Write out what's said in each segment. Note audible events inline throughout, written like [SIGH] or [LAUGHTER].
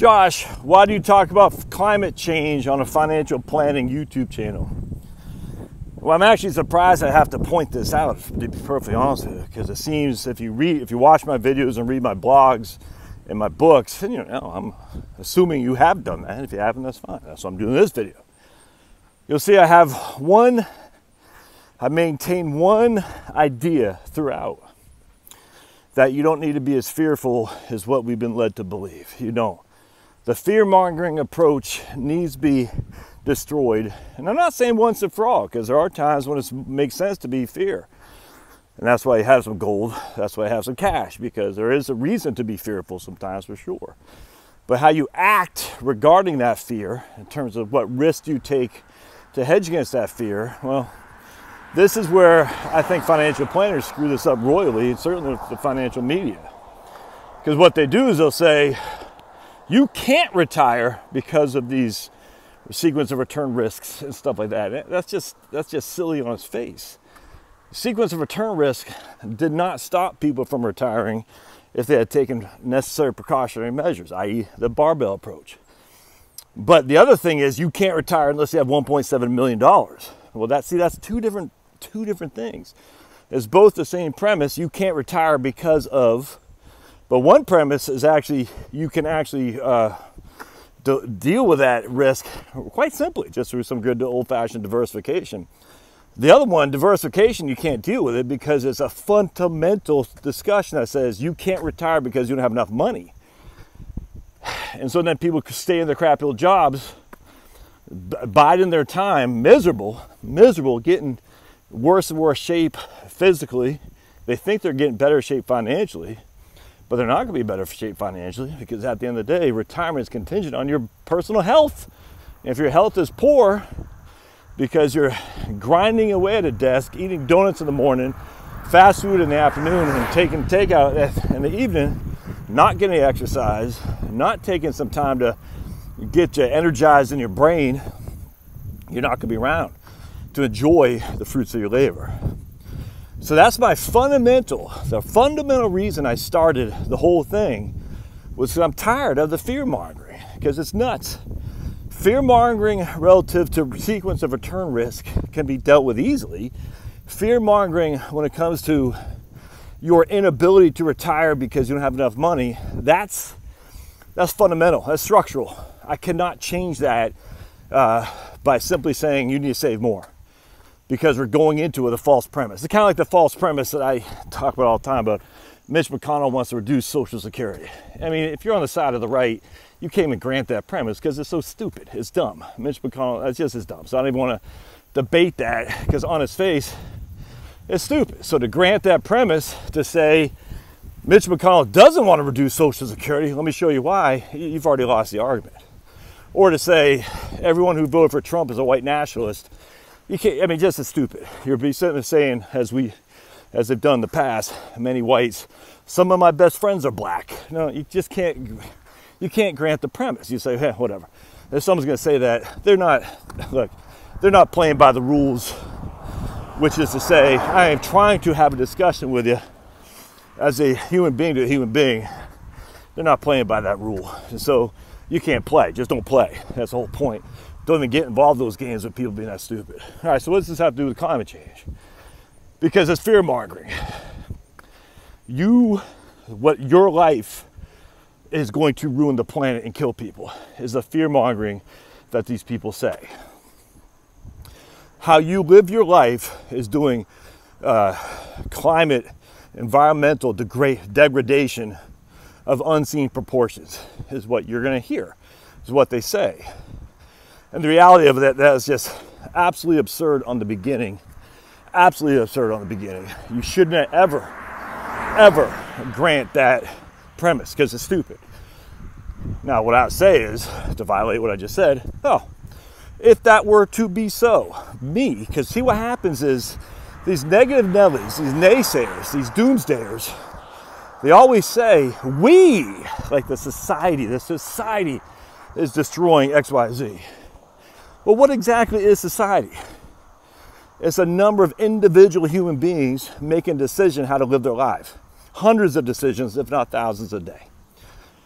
Josh, why do you talk about climate change on a financial planning YouTube channel? Well, I'm actually surprised I have to point this out, to be perfectly honest with you, because it seems if you read, if you watch my videos and read my blogs and my books, and you know, I'm assuming you have done that. If you haven't, that's fine. That's why I'm doing this video. You'll see I have one, I maintain one idea throughout that you don't need to be as fearful as what we've been led to believe. You don't the fear mongering approach needs to be destroyed. And I'm not saying once and for all, because there are times when it makes sense to be fear. And that's why you have some gold, that's why I have some cash, because there is a reason to be fearful sometimes for sure. But how you act regarding that fear, in terms of what risk you take to hedge against that fear, well, this is where I think financial planners screw this up royally, and certainly the financial media. Because what they do is they'll say, you can't retire because of these sequence of return risks and stuff like that. That's just that's just silly on its face. Sequence of return risk did not stop people from retiring if they had taken necessary precautionary measures, i.e., the barbell approach. But the other thing is you can't retire unless you have 1.7 million dollars. Well, that see that's two different two different things. It's both the same premise. You can't retire because of but one premise is actually you can actually uh, deal with that risk quite simply, just through some good old fashioned diversification. The other one, diversification, you can't deal with it because it's a fundamental discussion that says you can't retire because you don't have enough money. And so then people stay in their crappy old jobs, biding their time, miserable, miserable, getting worse and worse shape physically. They think they're getting better shape financially but they're not going to be better shape financially because at the end of the day, retirement is contingent on your personal health. if your health is poor because you're grinding away at a desk, eating donuts in the morning, fast food in the afternoon, and taking takeout in the evening, not getting exercise, not taking some time to get you energized in your brain, you're not going to be around to enjoy the fruits of your labor. So that's my fundamental, the fundamental reason I started the whole thing was I'm tired of the fear mongering because it's nuts. Fear mongering relative to sequence of return risk can be dealt with easily. Fear mongering when it comes to your inability to retire because you don't have enough money, that's that's fundamental. That's structural. I cannot change that uh, by simply saying you need to save more because we're going into it with a false premise. It's kind of like the false premise that I talk about all the time about Mitch McConnell wants to reduce Social Security. I mean, if you're on the side of the right, you can't even grant that premise because it's so stupid. It's dumb. Mitch McConnell, that's just as dumb. So I don't even want to debate that because on its face, it's stupid. So to grant that premise to say Mitch McConnell doesn't want to reduce Social Security, let me show you why, you've already lost the argument. Or to say everyone who voted for Trump is a white nationalist you can't, I mean, just as stupid. You're be saying, as we, as they've done in the past, many whites, some of my best friends are black. No, you just can't, you can't grant the premise. You say, hey, whatever. If someone's going to say that, they're not, look, they're not playing by the rules, which is to say, I am trying to have a discussion with you as a human being to a human being. They're not playing by that rule. And so you can't play. Just don't play. That's the whole point don't even get involved in those games with people being that stupid. All right, so what does this have to do with climate change? Because it's fear mongering. You, what your life is going to ruin the planet and kill people is the fear mongering that these people say. How you live your life is doing uh, climate, environmental degra- degradation of unseen proportions, is what you're going to hear, is what they say. And the reality of that, that is just absolutely absurd on the beginning. Absolutely absurd on the beginning. You shouldn't ever, ever grant that premise because it's stupid. Now, what I would say is to violate what I just said, oh, if that were to be so, me, because see what happens is these negative Nellies, these naysayers, these doomsdayers, they always say, we, like the society, the society is destroying XYZ. Well, what exactly is society? It's a number of individual human beings making a decision how to live their life. Hundreds of decisions, if not thousands a day.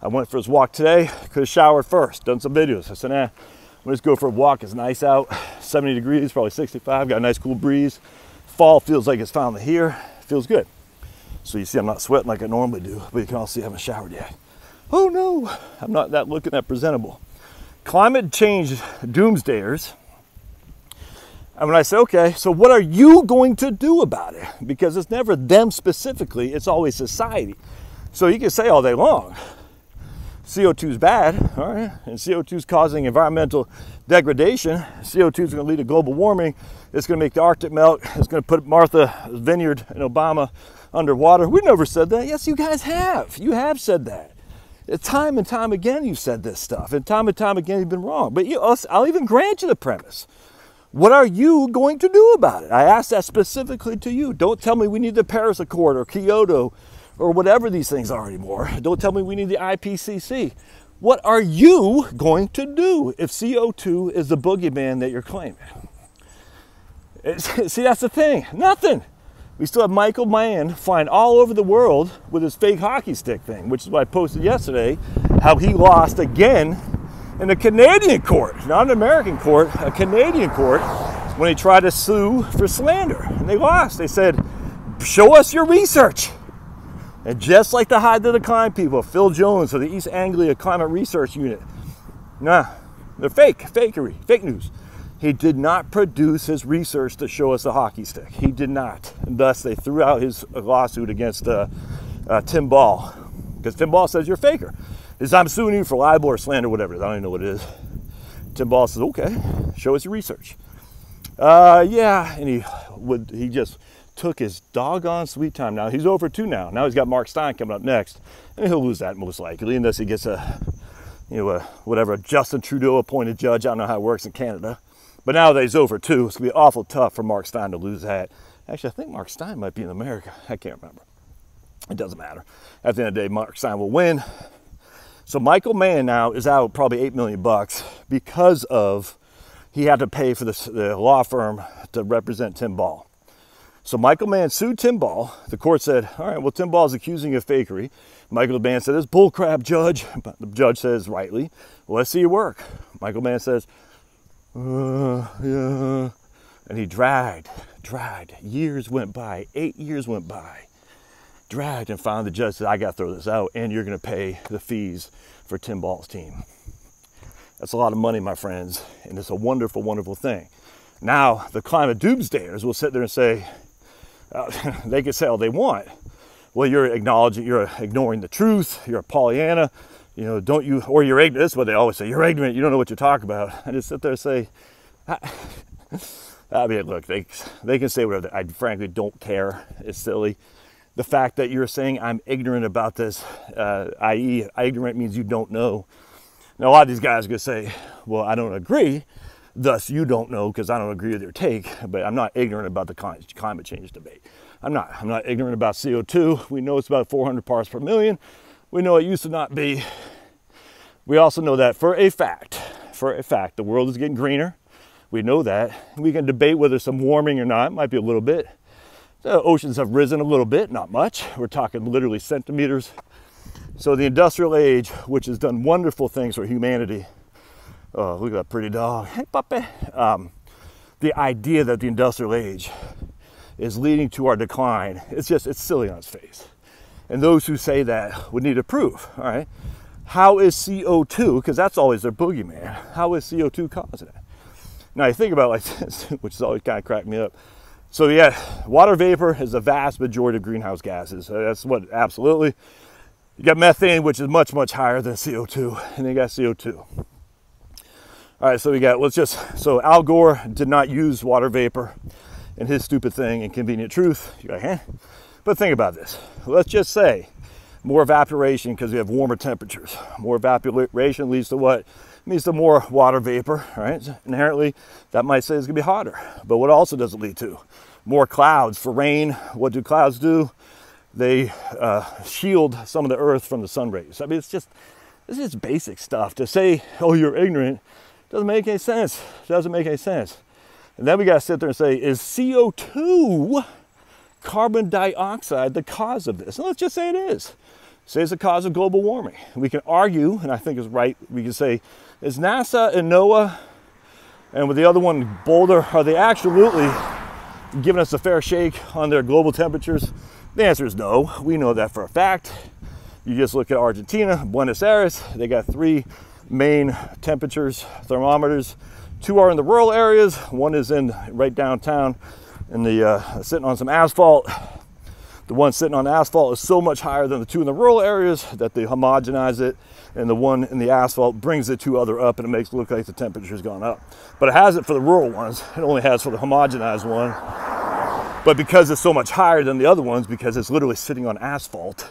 I went for his walk today. Could have showered first, done some videos. I said, nah, let's go for a walk. It's nice out, 70 degrees, probably 65. Got a nice cool breeze. Fall feels like it's finally here. Feels good. So you see, I'm not sweating like I normally do, but you can all see I haven't showered yet. Oh no, I'm not that looking that presentable. Climate change doomsdayers. And when I say, okay, so what are you going to do about it? Because it's never them specifically, it's always society. So you can say all day long, CO2 is bad, all right, and CO2 is causing environmental degradation. CO2 is going to lead to global warming. It's going to make the Arctic melt. It's going to put Martha Vineyard and Obama underwater. We never said that. Yes, you guys have. You have said that. Time and time again, you've said this stuff, and time and time again, you've been wrong. But you, I'll even grant you the premise. What are you going to do about it? I ask that specifically to you. Don't tell me we need the Paris Accord or Kyoto or whatever these things are anymore. Don't tell me we need the IPCC. What are you going to do if CO2 is the boogeyman that you're claiming? [LAUGHS] See, that's the thing. Nothing. We still have Michael Mann flying all over the world with his fake hockey stick thing, which is what I posted yesterday, how he lost again in a Canadian court, not an American court, a Canadian court, when he tried to sue for slander. And they lost. They said, show us your research. And just like the hide the decline people, Phil Jones of the East Anglia Climate Research Unit, nah, they're fake, fakery, fake news. He did not produce his research to show us the hockey stick. He did not. And thus, they threw out his lawsuit against uh, uh, Tim Ball. Because Tim Ball says you're a faker. Is I'm suing you for libel or slander, whatever. I don't even know what it is. Tim Ball says, okay, show us your research. Uh, yeah, and he would he just took his doggone sweet time. Now he's over two now. Now he's got Mark Steyn coming up next, and he'll lose that most likely unless he gets a, you know, a, whatever Justin Trudeau appointed judge. I don't know how it works in Canada, but now that he's over two, it's gonna be awful tough for Mark Steyn to lose that. Actually, I think Mark Steyn might be in America. I can't remember. It doesn't matter. At the end of the day, Mark Steyn will win. So Michael Mann now is out probably eight million bucks because of he had to pay for this, the law firm to represent Tim Ball. So Michael Mann sued Tim Ball. The court said, all right, well, Tim Ball is accusing you of fakery. Michael Mann said, it's bullcrap, judge. [LAUGHS] But the judge says, rightly, well, let's see your work. Michael Mann says, uh, yeah. And he dragged, dragged. Years went by, eight years went by. Dragged and finally the judge said, I got to throw this out and you're going to pay the fees for Tim Ball's team. That's a lot of money, my friends, and it's a wonderful, wonderful thing. Now, the climate doomsdayers will sit there and say, uh, [LAUGHS] they can say all they want. Well, you're acknowledging, you're ignoring the truth. You're a Pollyanna. You know, don't you, or you're ignorant. This is what they always say. You're ignorant. You don't know what you're talking about. [LAUGHS] I just sit there and say, I, [LAUGHS] I mean, look, they they can say whatever. I frankly don't care. It's silly. The fact that you're saying I'm ignorant about this, uh, i.e., ignorant means you don't know. Now, a lot of these guys are going to say, well, I don't agree. Thus, you don't know because I don't agree with your take, but I'm not ignorant about the climate change debate. I'm not. I'm not ignorant about CO2. We know it's about 400 parts per million. We know it used to not be. We also know that for a fact, for a fact, the world is getting greener. We know that. We can debate whether some warming or not. It might be a little bit. The oceans have risen a little bit, not much. We're talking literally centimeters. So the industrial age, which has done wonderful things for humanity, Oh, look at that pretty dog. Hey, puppy. Um, the idea that the industrial age is leading to our decline, it's just, it's silly on its face. And those who say that would need a proof, all right? How is CO2, because that's always their boogeyman, how is CO2 causing it? Now you think about like [LAUGHS] this, which is always kind of cracked me up. So yeah, water vapor is the vast majority of greenhouse gases. That's what, absolutely. You got methane, which is much, much higher than CO2, and then you got CO2. All right, so we got, let's just, so Al Gore did not use water vapor in his stupid thing, Inconvenient Truth. You go, huh? But think about this. Let's just say more evaporation because we have warmer temperatures. More evaporation leads to what? It leads to more water vapor, right? Inherently, that might say it's gonna be hotter. But what also does it lead to? More clouds. For rain, what do clouds do? They uh, shield some of the earth from the sun rays. I mean, it's just, this is basic stuff. To say, oh, you're ignorant, doesn't make any sense. Doesn't make any sense. And then we got to sit there and say, is CO2 carbon dioxide the cause of this? And let's just say it is. say it's the cause of global warming. We can argue, and I think is right, we can say, is NASA and NOAA and with the other one, Boulder, are they absolutely giving us a fair shake on their global temperatures? The answer is no. We know that for a fact. You just look at Argentina, Buenos Aires, they got three main temperatures, thermometers. Two are in the rural areas, one is in right downtown in the uh, sitting on some asphalt. The one sitting on asphalt is so much higher than the two in the rural areas that they homogenize it, and the one in the asphalt brings the two other up, and it makes it look like the temperature's gone up. But it has it for the rural ones. It only has for the homogenized one. But because it's so much higher than the other ones, because it's literally sitting on asphalt,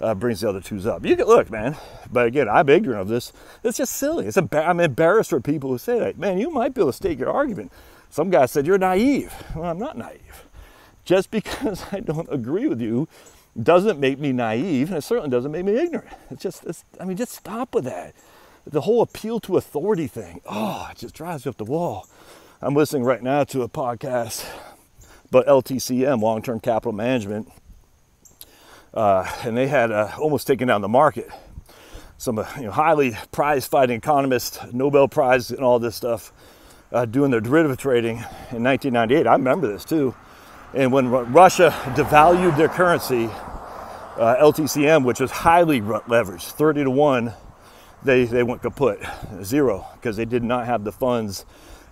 uh, brings the other twos up. You can look, man. But again, I'm ignorant of this. It's just silly. It's a, I'm embarrassed for people who say that. Man, you might be able to state your argument. Some guy said you're naive. Well, I'm not naive. Just [LAUGHS] because I don't agree with you doesn't make me naive, and it certainly doesn't make me ignorant. It's just, it's, I mean, just stop with that. The whole appeal to authority thing, oh, it just drives me up the wall. I'm listening right now to a podcast but LTCM, Long Term Capital Management, uh, and they had uh, almost taken down the market. Some uh, you know, highly prize fighting economists, Nobel Prize, and all this stuff, uh, doing their derivative trading in 1998. I remember this too and when Russia devalued their currency, uh, LTCM, which was highly leveraged, 30 to 1, they, they went kaput, zero, because they did not have the funds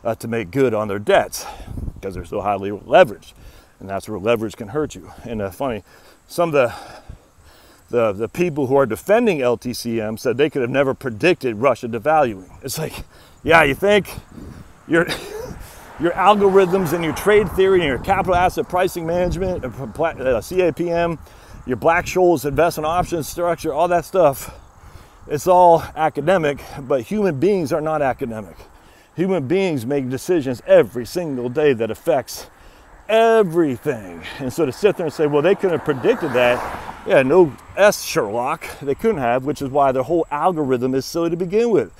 uh, to make good on their debts because they're so highly leveraged. And that's where leverage can hurt you. And uh, funny, some of the, the, the people who are defending LTCM said they could have never predicted Russia devaluing. It's like, yeah, you think? You're. [LAUGHS] your algorithms and your trade theory and your capital asset pricing management, uh CAPM, your Black Scholes investment options structure, all that stuff, it's all academic, but human beings are not academic. Human beings make decisions every single day that affects everything. And so to sit there and say, well, they couldn't have predicted that, yeah, no S Sherlock, they couldn't have, which is why their whole algorithm is silly to begin with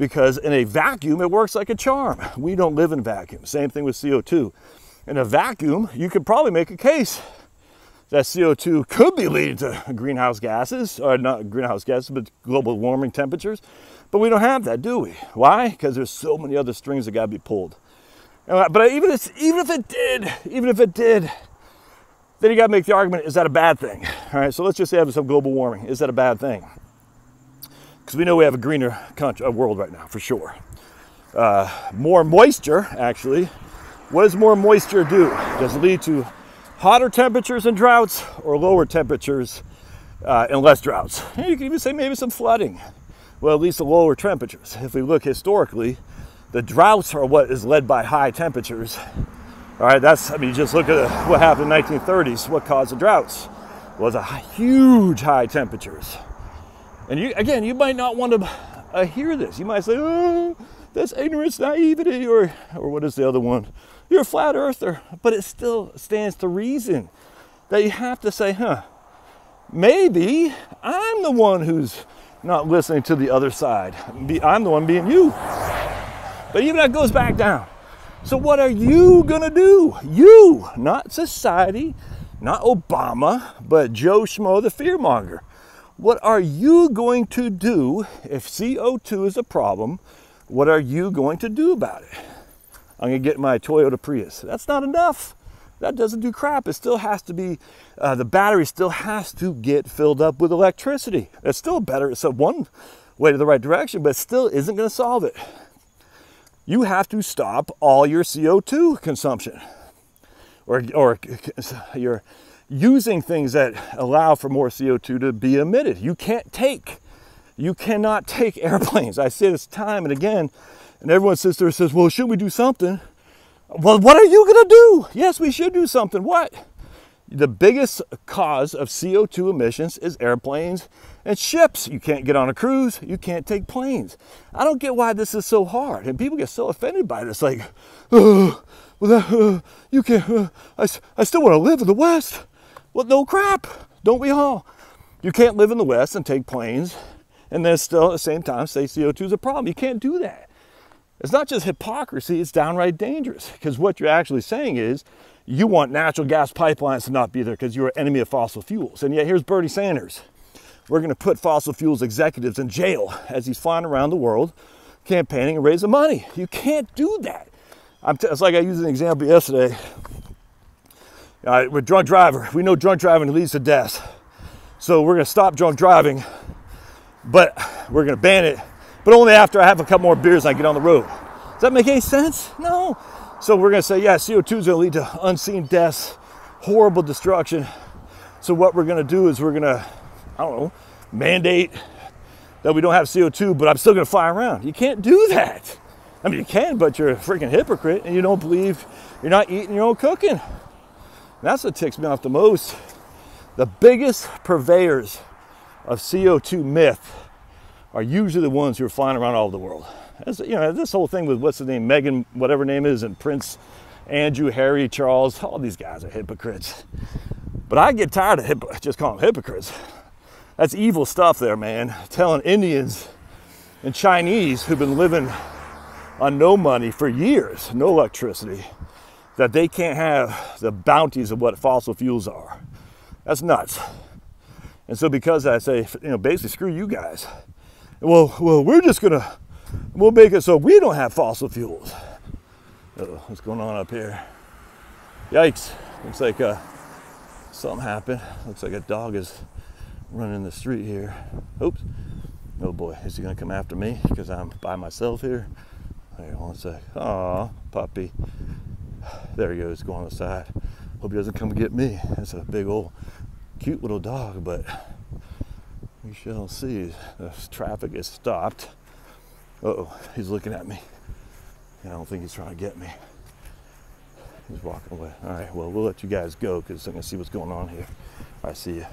because in a vacuum, it works like a charm. We don't live in vacuums. Same thing with CO2. In a vacuum, you could probably make a case that CO2 could be leading to greenhouse gases, or not greenhouse gases, but global warming temperatures. But we don't have that, do we? Why? Because there's so many other strings that got to be pulled. But even if, even if it did, even if it did, then you got to make the argument: is that a bad thing? All right. So let's just say have some global warming. Is that a bad thing? because we know we have a greener country, a world right now for sure. Uh, more moisture, actually. What does more moisture do? Does it lead to hotter temperatures and droughts or lower temperatures uh, and less droughts? And you can even say maybe some flooding. Well, at least the lower temperatures. If we look historically, the droughts are what is led by high temperatures. All right, that's, I mean, just look at what happened in the 1930s. What caused the droughts? Was a huge high temperatures. And you, again, you might not want to uh, hear this. You might say, oh, that's ignorance, naivety, or, or what is the other one? You're a flat earther. But it still stands to reason that you have to say, huh, maybe I'm the one who's not listening to the other side. I'm the one being you. But even that goes back down. So, what are you going to do? You, not society, not Obama, but Joe Schmo, the fearmonger. What are you going to do if CO2 is a problem? What are you going to do about it? I'm going to get my Toyota Prius. That's not enough. That doesn't do crap. It still has to be, uh, the battery still has to get filled up with electricity. It's still better. It's a one way to the right direction, but still isn't going to solve it. You have to stop all your CO2 consumption or, or you're using things that allow for more CO2 to be emitted. You can't take, you cannot take [LAUGHS] airplanes. I say this time and again, and everyone sits there and says, well, should we do something? Well, what are you going to do? Yes, we should do something. What? The biggest cause of CO2 emissions is airplanes and ships. You can't get on a cruise, you can't take planes. I don't get why this is so hard. And people get so offended by this, like, uh, you can't, uh, I, I still want to live in the West. Well, no crap, don't we all? You can't live in the West and take planes and then still at the same time say CO2 is a problem. You can't do that. It's not just hypocrisy, it's downright dangerous because what you're actually saying is you want natural gas pipelines to not be there because you're an enemy of fossil fuels. And yet here's Bernie Sanders we're going to put fossil fuels executives in jail as he's flying around the world campaigning and raising money. You can't do that. It's like I used an example yesterday. With drunk driver, we know drunk driving leads to death. So we're going to stop drunk driving, but we're going to ban it, but only after I have a couple more beers I get on the road. Does that make any sense? No. So we're to say, yeah, CO2 is to lead to unseen deaths, horrible destruction. So what we're to do is we're to, I don't know, mandate that we don't have CO2, but I'm still to fly around. You can't do that. I mean, you can, but you're a freaking hypocrite and you don't believe you're not eating your own cooking. And that's what ticks me off the most. The biggest purveyors of CO2 myth are usually the ones who are flying around all over the world. As, you know, this whole thing with what's the name, Meghan, whatever name is, and Prince Andrew, Harry, Charles, all these guys are hypocrites. But I get tired of just calling them hypocrites. That's evil stuff there, man. Telling Indians and Chinese who've been living on no money for years, no electricity, that they can't have the bounties of what fossil fuels are. That's nuts. And so because I say, you know, basically screw you guys. Well, well, we're just gonna we'll make it so we don't have fossil fuels. Uh-oh, what's going on up here? Yikes! Looks like uh, something happened. Looks like a dog is running the street here. Oops. Oh boy, is he gonna come after me because I'm by myself here? Hang on a sec. Aw, puppy. There he goes, going on the side. Hope he doesn't come get me. That's a big old cute little dog, but we shall see. The traffic is stopped. Uh oh, he's looking at me. I don't think he's trying to get me. He's walking away. All right, well, we'll let you guys go because I'm going to see what's going on here. I see you.